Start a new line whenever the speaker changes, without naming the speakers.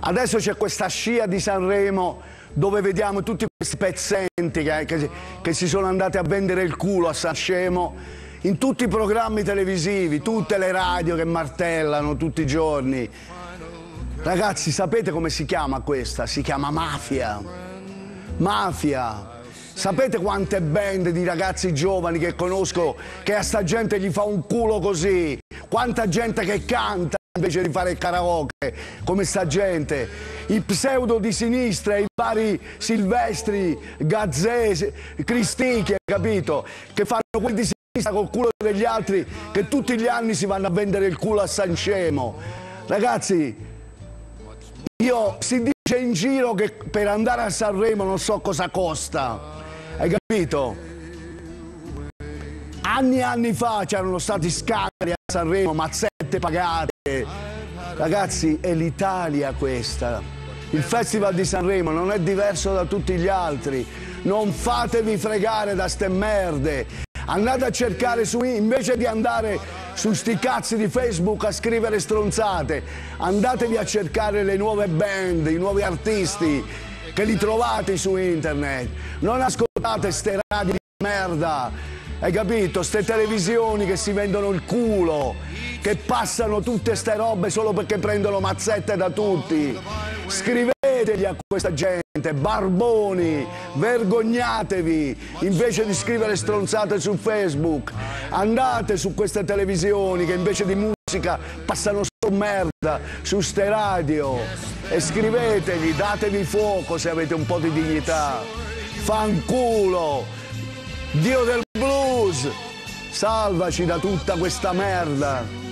Adesso c'è questa scia di Sanremo dove vediamo tutti questi pezzenti che, che, che, si sono andati a vendere il culo a San Scemo in tutti i programmi televisivi, tutte le radio che martellano tutti i giorni. Ragazzi, sapete come si chiama questa? Si chiama mafia. Mafia. Sapete quante band di ragazzi giovani che conosco che a sta gente gli fa un culo così? Quanta gente che canta invece di fare il karaoke, come sta gente? I pseudo di sinistra, i vari Silvestri, Gazzè, Cristichi, capito? Che fanno quelli di sinistra col culo degli altri che tutti gli anni si vanno a vendere il culo a San Scemo. Ragazzi, io si dice in giro che per andare a Sanremo non so cosa costa. Hai capito? Anni e anni fa c'erano stati scandali a Sanremo, mazzette pagate. Ragazzi, è l'Italia questa. Il Festival di Sanremo non è diverso da tutti gli altri. Non fatevi fregare da ste merde. Andate a cercare su, invece di andare su sti cazzi di Facebook a scrivere stronzate, andatevi a cercare le nuove band, i nuovi artisti che li trovate su internet. Non ascoltate ste radio di merda. Hai capito? Ste televisioni che si vendono il culo, che passano tutte ste robe solo perché prendono mazzette da tutti. Scrivetegli a questa gente, barboni, vergognatevi, invece di scrivere stronzate su Facebook. Andate su queste televisioni che invece di musica passano solo merda su ste radio e scrivetegli, datevi fuoco se avete un po' di dignità. Fanculo! Dio del blues! Salvaci da tutta questa merda!